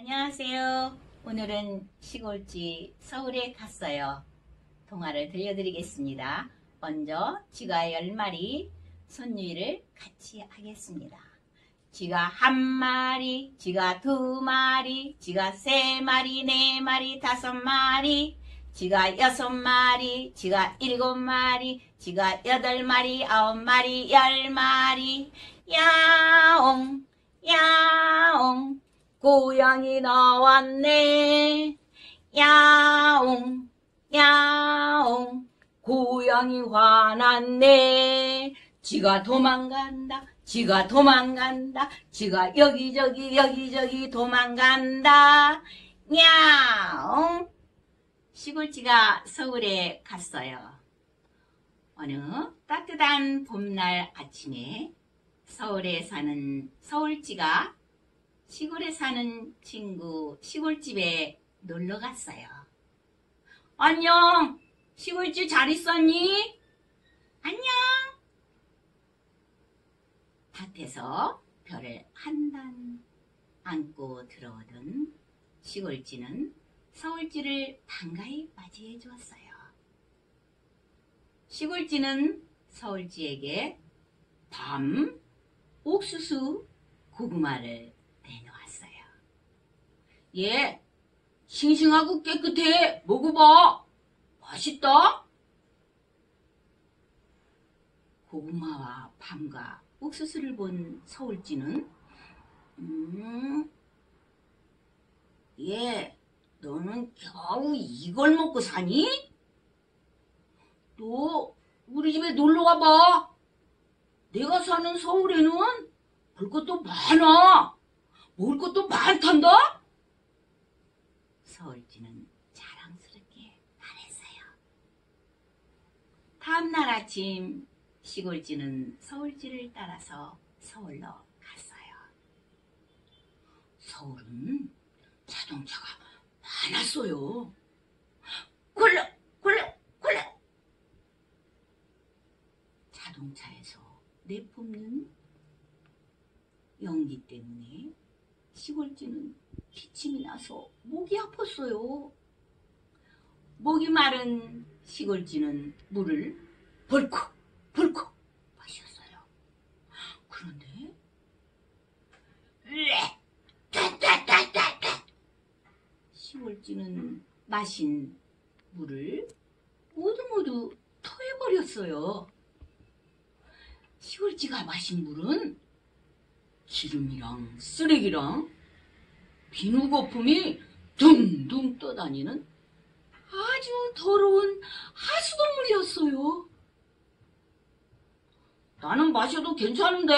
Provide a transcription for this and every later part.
안녕하세요. 오늘은 시골지 서울에 갔어요. 동화를 들려드리겠습니다. 먼저 쥐가 10마리, 손유이를 같이 하겠습니다. 쥐가 한 마리, 쥐가 두 마리, 쥐가 세 마리, 네 마리, 다섯 마리, 쥐가 여섯 마리, 쥐가 일곱 마리, 쥐가 여덟 마리, 아홉 마리, 열 마리, 야옹, 야옹, 고양이 나왔네. 야옹, 야옹, 고양이 화났네. 쥐가 도망간다. 쥐가 도망간다. 쥐가 여기저기 여기저기 도망간다. 야옹. 시골쥐가 서울에 갔어요. 어느 따뜻한 봄날 아침에 서울에 사는 서울쥐가 시골에 사는 친구 시골집에 놀러 갔어요. 안녕! 시골집 잘 있었니? 안녕! 밭에서 별을 한 단 안고 들어오던 시골쥐는 서울쥐를 반가이 맞이해 주었어요. 시골쥐는 서울쥐에게 밤, 옥수수, 고구마를 내놓았어요. 예, 싱싱하고 깨끗해. 먹어봐. 맛있다. 고구마와 밤과 옥수수를 본 서울쥐는 음, 예, 너는 겨우 이걸 먹고 사니? 너 우리 집에 놀러 와봐. 내가 사는 서울에는 볼 것도 많아. 먹을 것도 많단다. 서울쥐는 자랑스럽게 말했어요. 다음날 아침 시골쥐는 서울쥐를 따라서 서울로 갔어요. 서울은 자동차가 많았어요. 굴러 굴러 굴러 자동차에서 내뿜는 연기 때문에 시골쥐는 기침이 나서 목이 아팠어요. 목이 마른 시골쥐는 물을 벌컥 벌컥 마셨어요. 그런데 시골쥐는 마신 물을 모두 모두 토해버렸어요. 시골쥐가 마신 물은 기름이랑 쓰레기랑 비누 거품이 둥둥 떠다니는 아주 더러운 하수도물이었어요. 나는 마셔도 괜찮은데?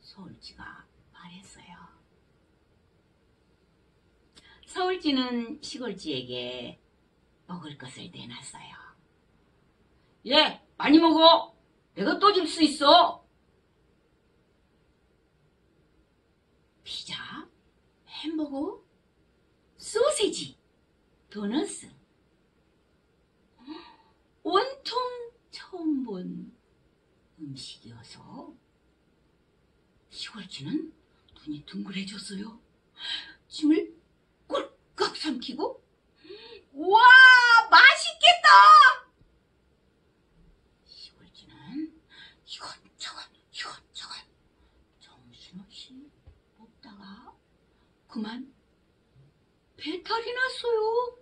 서울쥐가 말했어요. 서울쥐는 시골쥐에게 먹을 것을 내놨어요. 예, 많이 먹어. 내가 또 줄 수 있어. 피자, 햄버거, 소세지, 도너스. 온통 처음 본 음식이어서 시골쥐는 눈이 둥글해졌어요. 침을 꿀꺽 삼키고 우와 맛있겠다! 시골쥐는 이것저것 이것저것 정신없이 먹다가 그만 배탈이 났어요.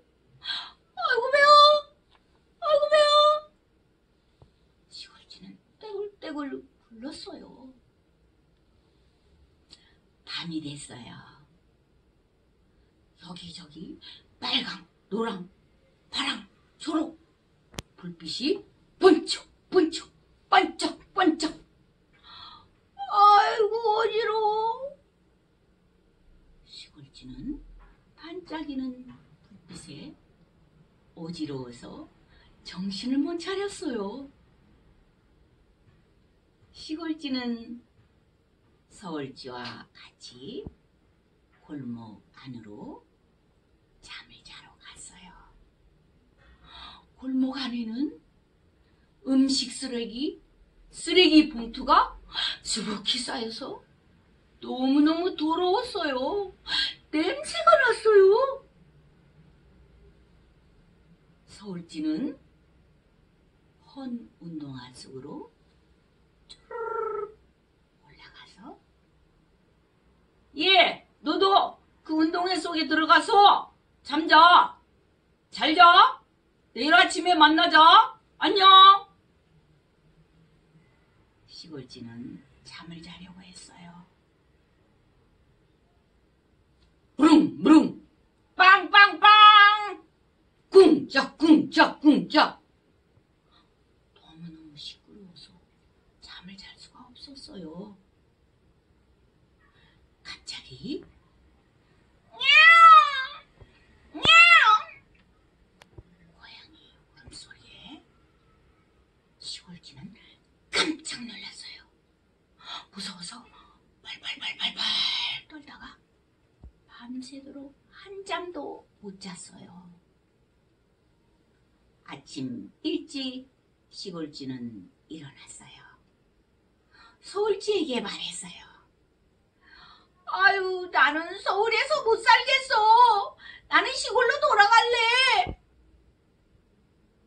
아이고 매워! 아이고 매워! 시골쥐는 떼굴떼굴 굴렀어요. 밤이 됐어요. 여기저기 빨강, 노랑, 파랑, 초록 불빛이 번쩍 번쩍 반짝 반짝 아이고 어지러워 시골쥐는 반짝이는 불빛에 어지러워서 정신을 못 차렸어요. 시골쥐는 서울쥐와 같이 골목 안으로 잠을 자러 갔어요. 골목 안에는 음식 쓰레기, 쓰레기 봉투가 수북히 쌓여서 너무너무 더러웠어요. 냄새가 났어요. 서울지는 헌 운동화 속으로 올라가서 예, 너도 그 운동회 속에 들어가서 잠자. 잘 자. 내일 아침에 만나자. 안녕. 시골지는 잠을 자려고 했어요. 꿍짝 너무너무 시끄러워서 잠을 잘 수가 없었어요. 갑자기 고양이 울음소리에 시골쥐는 깜짝 놀랐어요. 무서워서 발발발발발 떨다가 밤새도록 한 잠도 못 잤어요. 아침 일찍 시골쥐는 일어났어요. 서울쥐에게 말했어요. 아유, 나는 서울에서 못 살겠어. 나는 시골로 돌아갈래.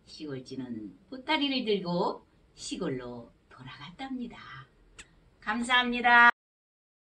시골쥐는 보따리를 들고 시골로 돌아갔답니다. 감사합니다.